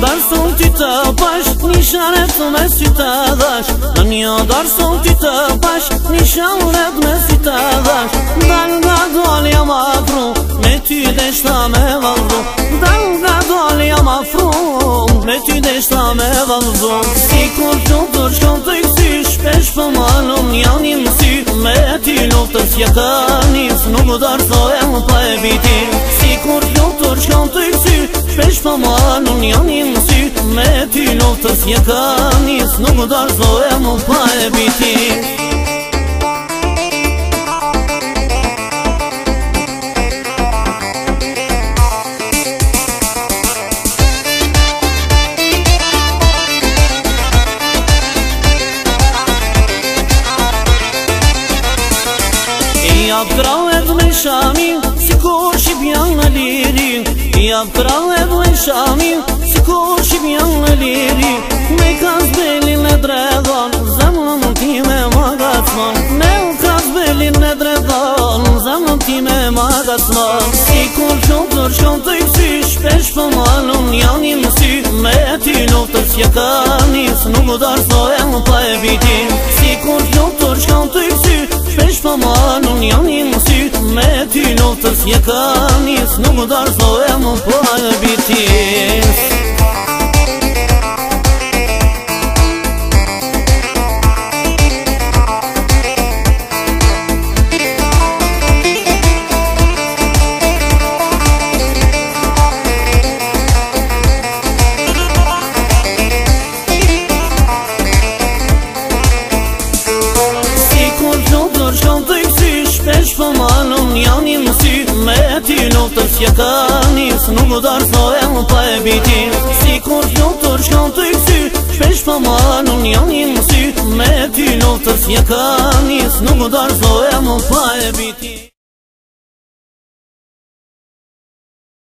dar sol ti të bash nishanë të më si të dash në një dar sol ti të bash nishanë të më si të dash dal nga dol jam afru me ty dhe shta me vazhdo dal nga dol jam me ty dhe shta me vazhdo si kur të dur shkon të iksish pesh për malum janim me ti nuk të sjeta nis nuk dar thoe më pa e biti si kur të dur shkon të iksish Në mërë në një një nësyt Me ty nuk të si e Nuk më darzo e më pa e biti E një atë me shami Sikor shib janë në liri jam të rallë e vëjnë shamin Së ku shqip janë në liri Me kas belin e dredon Zemën ti me magatman Me u kas belin e dredon Zemën ti me magatman Si kur qënë të rëshkën të i psi Shpesh për malën janë i mësi Me ti ty të jë ka Nuk u darë sdo e më pa e vitin Si kur qënë të rëshkën të i mësi Je ka njësë, nuk më darë, slo e më përbëjtis po Si kur qëpë nërë shkëm të me ti lotër që ka njës Nuk u darëso e më pa e bitin Si kur lotër që kanë të i kësy Shpesh pa ma nuk një një mësy Me ti lotër që ka njës Nuk u darëso e më pa e bitin